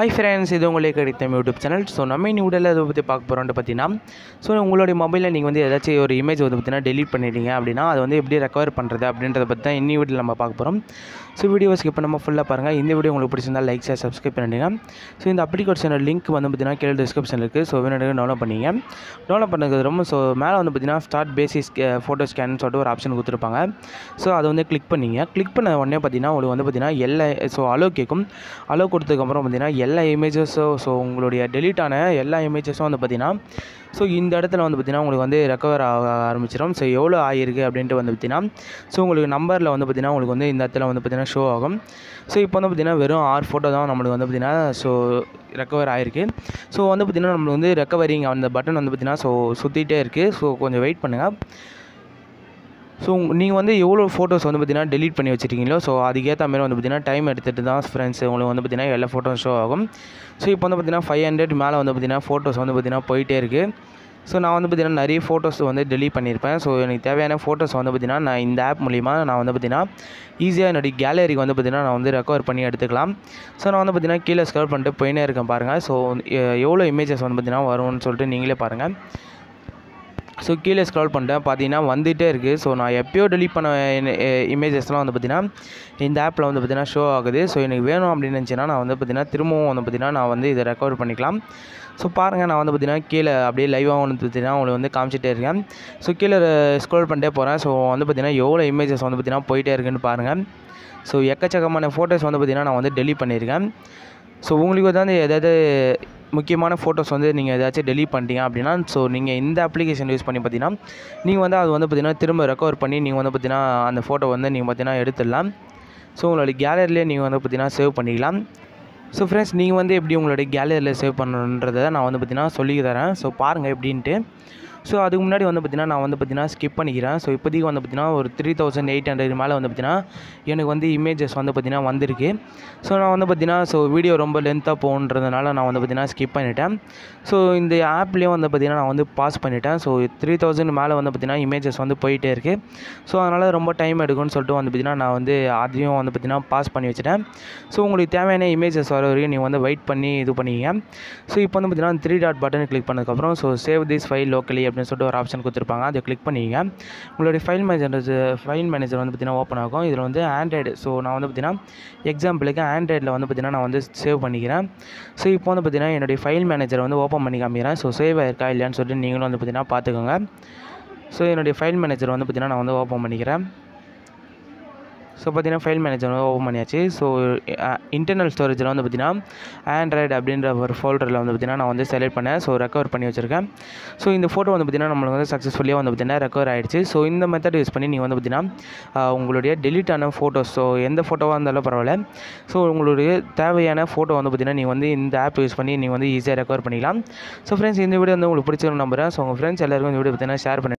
Hi friends இது உங்களே கிடைத்த யூடியூப் சேனல் ஸோ நம்ம இனி உடலில் அதை பற்றி பார்க்க போகிறோம்னு பார்த்தீங்கன்னா ஸோ உங்களுடைய மொபைலில் நீங்கள் வந்து ஏதாச்சும் ஒரு இமேஜ் வந்து பார்த்தீங்கன்னா டெலிட் பண்ணிட்டீங்க அப்படின்னா அதை வந்து எப்படி ரெக்கவர் பண்ணுறது அப்படின்றத பற்றி தான் இன்னி வீடியோ நம்ம பார்க்க போகிறோம் ஸோ வீடியோ ஸ்கிப் பண்ணாமல் ஃபுல்லாக பாருங்கள் இந்த வீடியோ உங்களுக்கு பிடிச்சிருந்தா லைக் ஷேர் சப்ஸ்கிரைப் பண்ணிடுங்க. ஸோ இந்த அப்ளிகேஷனோட லிங்க் வந்து பார்த்தீங்கன்னா கீழே டிஸ்கிரிப்ஷன் இருக்குது ஸோ வேணுடைய டவுன்லோட் பண்ணிங்க. டவுன்லோட் பண்ணுறது ரொம்ப ஸோ மேலே வந்து பார்த்தீங்கன்னா ஸ்டார்ட் பேசிஸ் ஃபோட்டோ ஸ்கேன் சொல்லிட்டு ஒரு ஆப்ஷன் கொடுத்துருப்பாங்க. ஸோ அதை வந்து கிளிக் பண்ணிங்க. கிளிக் பண்ண உடனே பார்த்தீங்கன்னா உங்களுக்கு வந்து பார்த்தீங்கன்னா எல்லா ஸோ அலோ கேட்கும். அலோ கொடுத்ததுக்கப்புறம் பார்த்தீங்கன்னா எல்லா இமேஜஸும் ஸோ உங்களுடைய டெலீட் ஆன எல்லா இமேஜஸும் வந்து பார்த்திங்கன்னா ஸோ இந்த இடத்துல வந்து பார்த்திங்கன்னா உங்களுக்கு வந்து ரெக்கவர் ஆக ஆரம்பிச்சிடும் ஸோ எவ்வளோ ஆகிருக்கு அப்படின்ட்டு வந்து பார்த்திங்கன்னா ஸோ உங்களுக்கு நம்பரில் வந்து பார்த்திங்கன்னா உங்களுக்கு வந்து இந்த இடத்துல வந்து பார்த்தீங்கன்னா ஷோ ஆகும். ஸோ இப்போ வந்து பார்த்தீங்கன்னா வெறும் ஆறு ஃபோட்டோ தான் நம்மளுக்கு வந்து பார்த்திங்கன்னா ஸோ ரெக்கவர் ஆகிருக்கு ஸோ வந்து பார்த்தீங்கன்னா நம்மளுக்கு வந்து ரெக்கவரிங் அந்த பட்டன் வந்து பார்த்திங்கன்னா ஸோ சுற்றிட்டே இருக்குது ஸோ கொஞ்சம் வெயிட் பண்ணுங்கள் ஸோ நீங்கள் வந்து எவ்வளோ ஃபோட்டோஸ் வந்து பார்த்தீங்கன்னா டெலிட் பண்ணி வச்சிருக்கீங்களோ ஸோ அதுக்கேற்ற மாதிரி வந்து பார்த்தீங்கன்னா டைம் எடுத்துகிட்டு தான் ஃப்ரெண்ட்ஸ் உங்களுக்கு வந்து பார்த்தீங்கன்னா எல்லா ஃபோட்டோஸ் ஷோ ஆகும் ஸோ இப்போ வந்து பார்த்தீங்கன்னா ஃபைவ் ஹண்ட்ரட் மேலே வந்து பார்த்தீங்கன்னா ஃபோட்டோஸ் வந்து பார்த்தீங்கன்னா போயிட்டே இருக்குது ஸோ நான் வந்து பார்த்தீங்கன்னா நிறைய ஃபோட்டோஸ் வந்து டெலிட் பண்ணியிருப்பேன் ஸோ எனக்கு தேவையான ஃபோட்டோஸ் வந்து பார்த்தீங்கன்னா நான் இந்த ஆப் மூலிமா நான் வந்து பார்த்தீங்கன்னா ஈஸியாக என்னுடைய கேலரிக்கு வந்து பார்த்தீங்கன்னா நான் வந்து ரெக்கவர் பண்ணி எடுத்துக்கலாம் ஸோ நான் வந்து பார்த்தீங்கன்னா கீழே ஸ்க்ரோல் பண்ணிட்டு போயினே இருக்கேன் பாருங்கள் ஸோ எவ்வளோ இமேஜஸ் வந்து பார்த்தீங்கன்னா வரும்னு சொல்லிட்டு நீங்களே பாருங்கள் ஸோ கீழே ஸ்க்ரால் பண்ணிட்டேன். பார்த்தீங்கன்னா வந்துகிட்டே இருக்குது ஸோ நான் எப்பயோ டெலிட் பண்ண இமேஜஸ்லாம் வந்து பார்த்தீங்கன்னா இந்த ஆப்பில் வந்து பார்த்தீங்கன்னா ஷோ ஆகுது. ஸோ எனக்கு வேணும் அப்படின்னு நினச்சின்னா நான் வந்து பார்த்திங்கன்னா திரும்பவும் வந்து பார்த்தீங்கன்னா நான் வந்து இதை ரெக்கவர் பண்ணிக்கலாம். ஸோ பாருங்கள் நான் வந்து பார்த்தீங்கன்னா கீழே அப்படியே லைவாக வந்து பார்த்தீங்கன்னா உங்களுக்கு வந்து காமிச்சிட்டே இருக்கேன். ஸோ கீழே ஸ்க்ரோல் பண்ணிட்டே போகிறேன் ஸோ வந்து பார்த்தீங்கன்னா எவ்வளோ இமேஜஸ் வந்து பார்த்தீங்கன்னா போயிட்டே இருக்குன்னு பாருங்கள் ஸோ எக்கச்சக்கமான ஃபோட்டோஸ் வந்து பார்த்தீங்கன்னா நான் வந்து டெலிட் பண்ணியிருக்கேன். ஸோ உங்களுக்கு வந்து எதாவது முக்கியமான ஃபோட்டோஸ் வந்து நீங்கள் ஏதாச்சும் டெலிட் பண்ணிட்டீங்க அப்படின்னா ஸோ நீங்கள் இந்த அப்ளிகேஷன் யூஸ் பண்ணி பார்த்தீங்கன்னா நீங்கள் வந்து அது வந்து பார்த்தீங்கன்னா திரும்ப ரெக்கவர் பண்ணி நீங்கள் வந்து பார்த்தீங்கன்னா அந்த ஃபோட்டோ வந்து நீங்கள் பார்த்தீங்கன்னா எடுத்துடலாம். ஸோ உங்களுடைய கேலரிலேயே நீங்கள் வந்து பார்த்தீங்கன்னா சேவ் பண்ணிக்கலாம். ஸோ ஃப்ரெண்ட்ஸ் நீங்கள் வந்து எப்படி உங்களுடைய கேலரியில் சேவ் பண்ணணுன்றதை நான் வந்து பார்த்தீங்கன்னா சொல்லி தரேன். ஸோ பாருங்கள் எப்படின்ட்டு. ஸோ அதுக்கு முன்னாடி வந்து பார்த்தீங்கன்னா நான் வந்து பார்த்தீங்கன்னா ஸ்கிப் பண்ணிக்கிறேன் ஸோ இப்போதைக்கு வந்து பார்த்தீங்கன்னா ஒரு த்ரீ தௌசண்ட் எயிட் ஹண்ட்ரட் மேலே வந்து பார்த்தீங்கன்னா எனக்கு வந்து இமேஜஸ் வந்து பார்த்தீங்கன்னா வந்திருக்கு ஸோ நான் வந்து பார்த்தீங்கன்னா ஸோ வீடியோ ரொம்ப லென்த்தாக போகுன்றதுனால நான் வந்து பார்த்தீங்கன்னா ஸ்கிப் பண்ணிட்டேன் ஸோ இந்த ஆப்லேயும் வந்து பார்த்தீங்கன்னா நான் வந்து பாஸ் பண்ணிட்டேன் ஸோ த்ரீ தௌசண்ட் மேலே வந்து பார்த்திங்கன்னா இமேஜஸ் வந்து போயிட்டே இருக்குது ஸோ அதனால் ரொம்ப டைம் எடுக்கும்னு சொல்லிட்டு வந்து பார்த்தீங்கன்னா நான் வந்து அதையும் வந்து பார்த்தீங்கன்னா பாஸ் பண்ணி வச்சுட்டேன் ஸோ உங்களுக்கு தேவையான இமேஜஸ் வர வரைக்கும் நீங்கள் வந்து வெயிட் பண்ணி இது பண்ணிங்க ஸோ இப்போ வந்து பார்த்தீங்கன்னா த்ரீ டாட் பட்டன் கிளிக் பண்ணதுக்கப்புறம் so save this file locally அப்படின்னு சொல்லிட்டு ஒரு ஆப்ஷன் கொடுத்துருப்பாங்க. அதை கிளிக் பண்ணிக்கங்க. உங்களுடைய ஃபைல் மேனேஜர் ஃபைல் மேனேஜர் வந்து பார்த்தீங்கன்னா ஓப்பன் ஆகும். இதில் வந்து ஆண்ட்ராய்டு ஸோ நான் வந்து பார்த்தீங்கன்னா எக்ஸாம்பிளுக்கு ஆண்ட்ராய்டில் வந்து பார்த்தீங்கன்னா நான் வந்து சேவ் பண்ணிக்கிறேன். ஸோ இப்போ வந்து பார்த்தீங்கன்னா என்னுடைய ஃபைல் மேனேஜரை வந்து ஓப்பன் பண்ணி காமிக்கிறேன். ஸோ சேவ் ஆயிருக்கா இல்லையான்னு சொல்லிட்டு நீங்களும் வந்து பார்த்தீங்கன்னா பார்த்துக்கோங்க. ஸோ என்னுடைய ஃபைல் மேனேஜர் வந்து பார்த்திங்கன்னா நான் வந்து ஓப்பன் பண்ணிக்கிறேன். ஸோ பார்த்தீங்கன்னா ஃபைல் மேனேஜர் வந்து ஓப்பன் பண்ணியாச்சு. ஸோ இன்டர்னல் ஸ்டோரேஜில் வந்து பார்த்தீங்கன்னா ஆண்ட்ராய்டு அப்படின்ற ஒரு ஃபோல்டரில் வந்து பார்த்தீங்கன்னா நான் வந்து செலக்ட் பண்ணேன். ஸோ ரெக்கவர் பண்ணி வச்சுருக்கேன். ஸோ இந்த ஃபோட்டோ வந்து பார்த்தீங்கன்னா நம்மளுக்கு வந்து சக்ஸஸ்ஃபுல்லியாக வந்து பார்த்தீங்கன்னா ரெக்கவர் ஆகிடுச்சு ஸோ இந்த மெத்தட் யூஸ் பண்ணி நீங்கள் வந்து பார்த்தீங்கன்னா உங்களுடைய டெலிட் ஆன ஃபோட்டோஸ் ஸோ எந்த ஃபோட்டோவாக இருந்தாலும் பரவாயில்ல. ஸோ உங்களுடைய தேவையான ஃபோட்டோ வந்து பார்த்தீங்கன்னா நீங்கள் வந்து இந்த ஆப் யூஸ் பண்ணி நீங்கள் வந்து ஈஸியாக ரெக்கவர் பண்ணிக்கலாம். ஸோ ஃப்ரெண்ட்ஸ் இந்த வீடியோ வந்து உங்களுக்கு பிடிச்சிருக்கும் நம்புறேன். ஸோ உங்கள் ஃப்ரெண்ட்ஸ் எல்லாருக்கும் இந்த வீடியோ பார்த்தீங்கன்னா ஷேர் பண்ணி